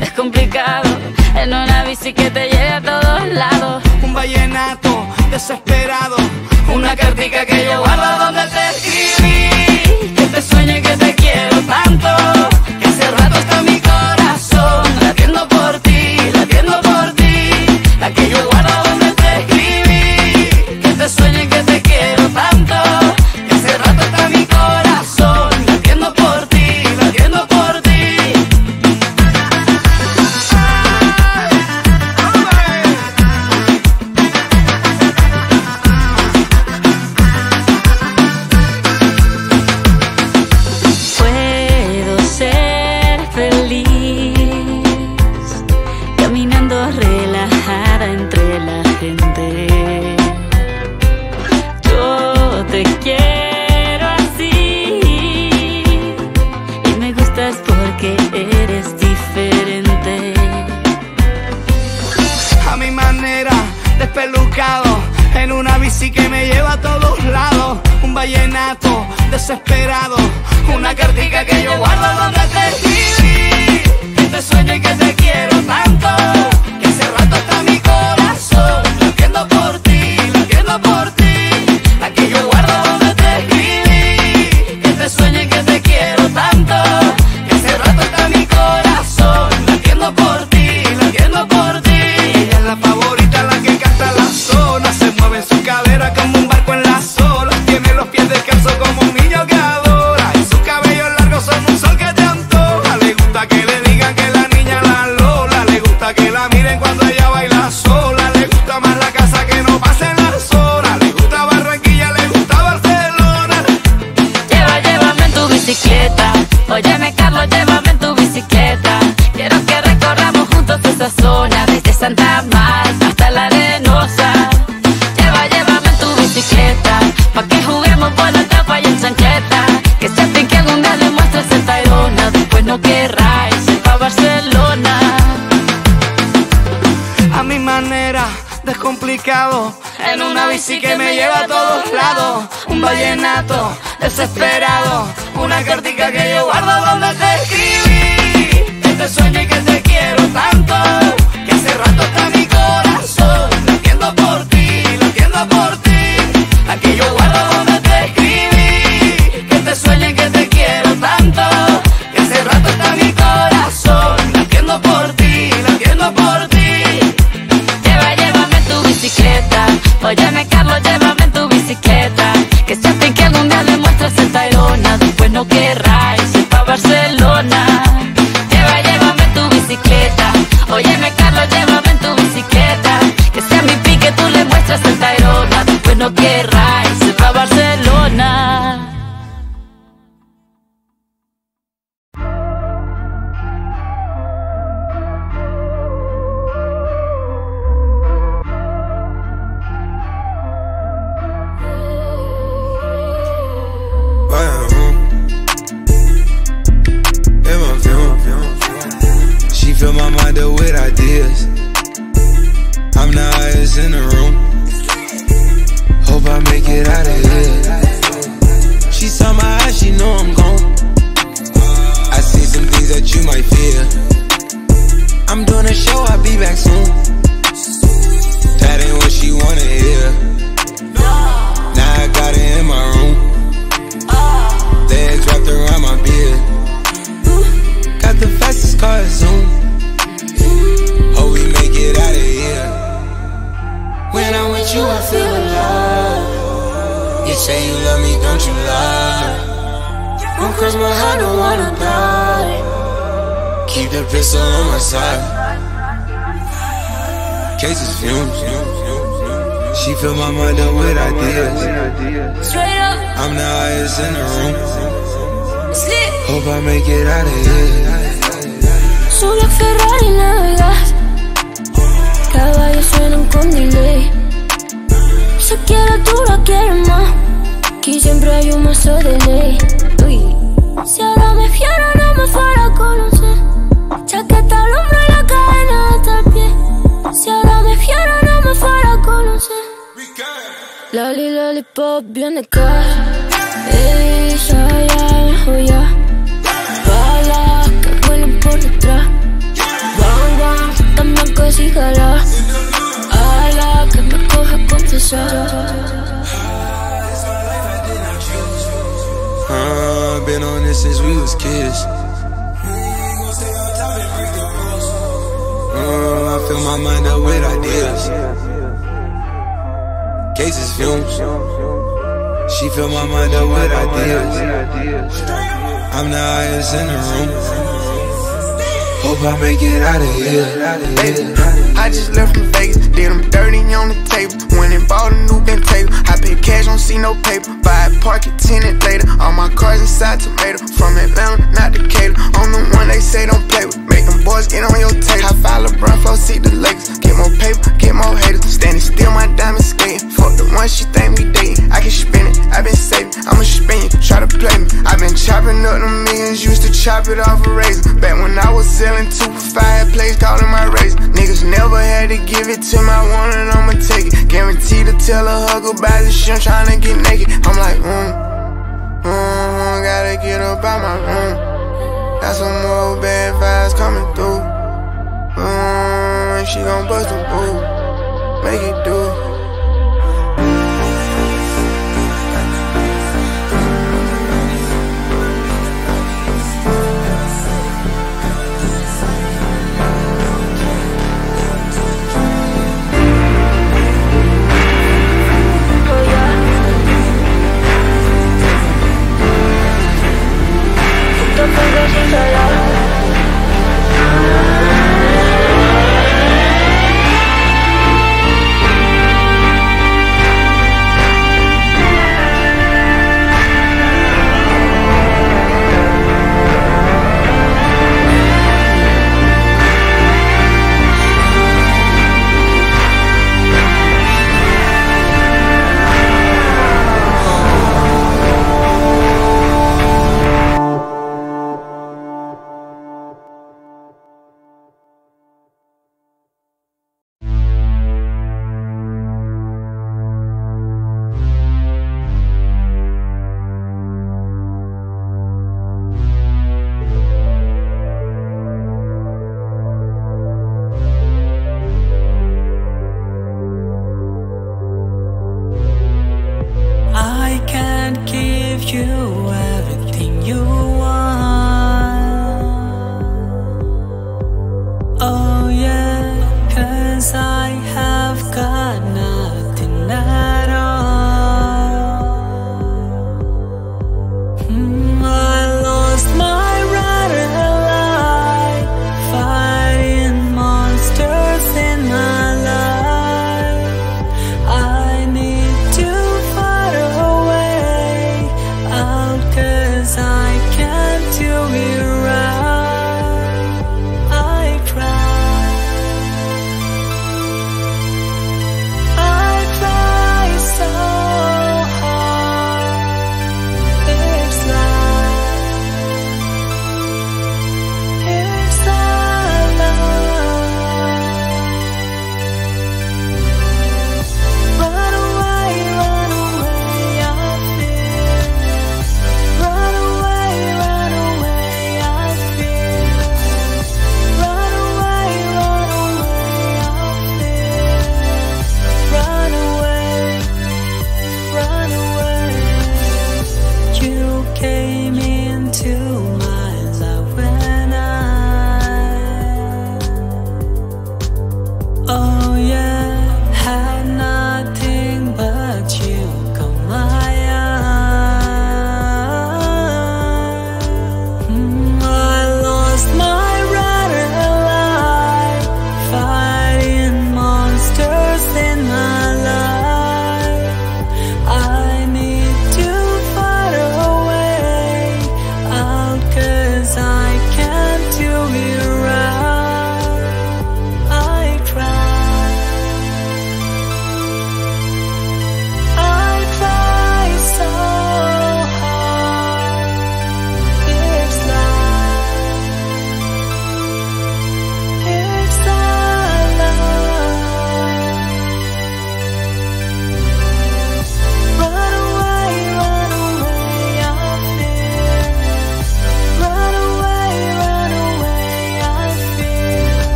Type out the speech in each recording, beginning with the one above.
es complicado. En una bici que te lleve a todos lados. Un vallenato desesperado, una cartica que yo guardo donde te escribí. Que te sueño y que te quiero tanto. desesperado, una cartilla descomplicado. En una bici que me lleva a todos lados. Un vallenato desesperado. Una cartica que yo guardo donde te escribí. Que te sueño y que te quiero tanto. Que hace rato está mi corazón Pojďme k got the fastest car, Zoom. Oh, Hope we make it out of here. When I'm with you, I feel alive. You say you love me, don't you lie. Don't cross my heart, don't wanna die. Keep the pistol on my side. Cases fumes. She fill my mind up with ideas. Straight up. I'm the highest in the room. Hope I make it out of here. Solo a Ferrari navegas Caballos suenan con delay. Se quiere tú lo quieres más. Aquí siempre hay un mazo de ley. Uy. Si ahora me fiero no me fuera a conocer. Chaqueta al hombro y la cadena hasta el pie. Si ahora me fiero no me fuera a conocer. Loli, lollipop, viene acá. Ey, soy ya, Por detrás. Bang, bang, también que si jala. Ala que me coja a confesar. Uh, been on this since we was kids. Uh, I fill my mind up with ideas. Cases fumes. She fill my mind up with ideas. I'm the highest in the room. Hope I make it out of here. I just left from Vegas, did them dirty on the table. Went and bought a new Ben table. I pay cash, don't see no paper. Buy a park it, tenant later. All my cars inside tomato. From Atlanta, not Decatur. On the one they say don't play with. Make them boys get on your tape. I file LeBron, flow, see the Lakers. Get more paper, get more haters. Standing still, my diamond skating. Fuck the one she think we dating. I can spin it, I been saving. I'ma spend you, try to play me. I been chopping up the millions, used to chop it off a razor. Back when I was selling two for five, place calling my razor. Niggas never had to give it to my one and I'ma take it. Guaranteed to tell a hug about this shit, I'm tryna get naked. I'm like, mm, mm, gotta get up out my room. Got some more bad vibes coming through. Mm, she gon' bust a boo, make it do.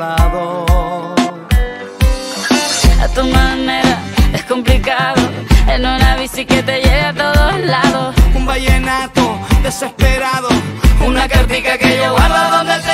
A tu manera es complicado, en una bici que te llega a todos lados. Un vallenato desesperado, una cartica que yo guardo donde te...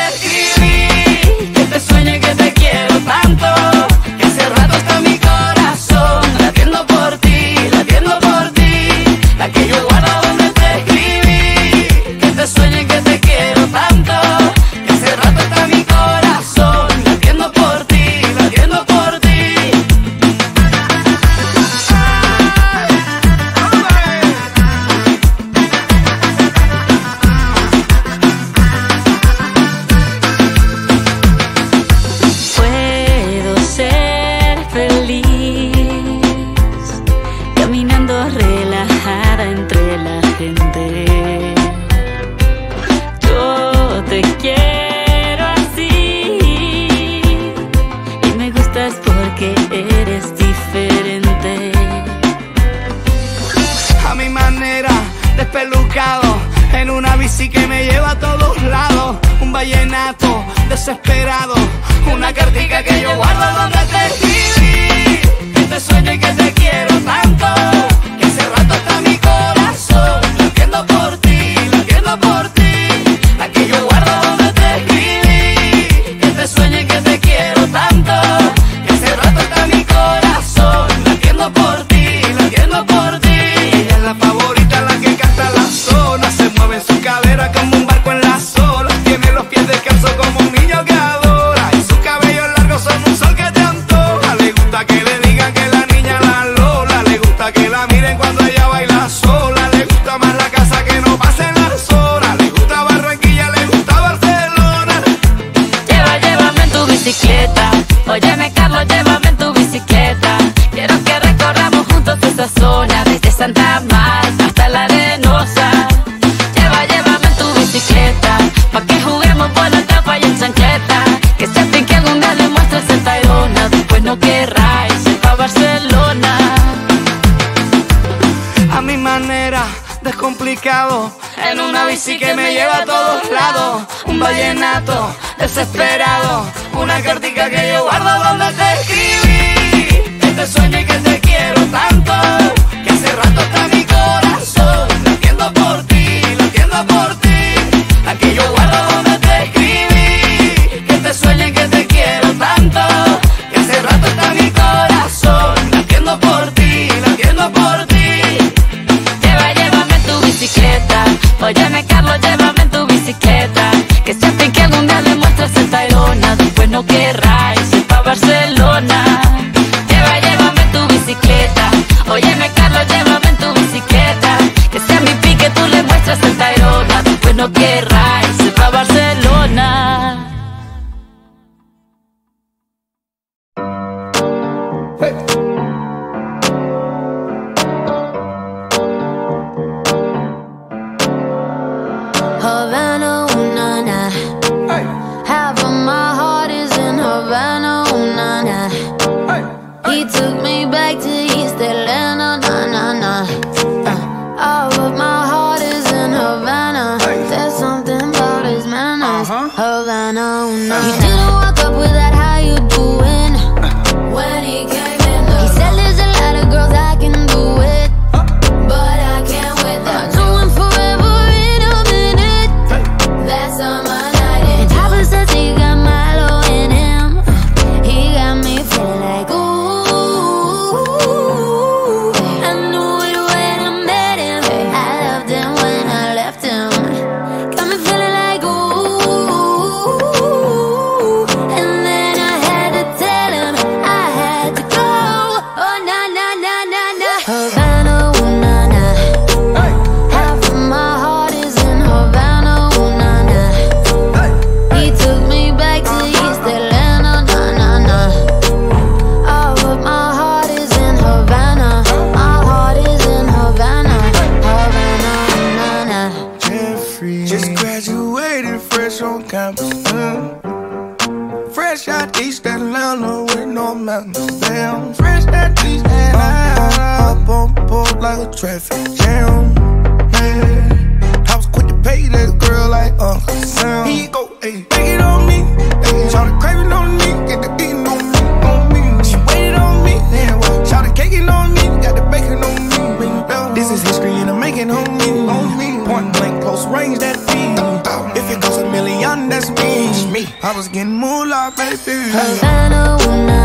en una bici que me lleva a todos lados. Un vallenato desesperado, una cartica que manera como desesperado, una cartica que yo guardo donde te escribo. Traffic jam. Man, I was quick to pay that girl like uh, Uncle Sam. Here you go, ayy, take it on me. Ayy, shout the craving on me, get the beating on me, on me. She waited on me, then what? Shout the caking on me, got the bacon on me. This is history and I'm making on me, on me. Point blank, close range, that feed. If it goes a million, that's me. me. I was getting moolah, baby. Havana, ooh, na, na.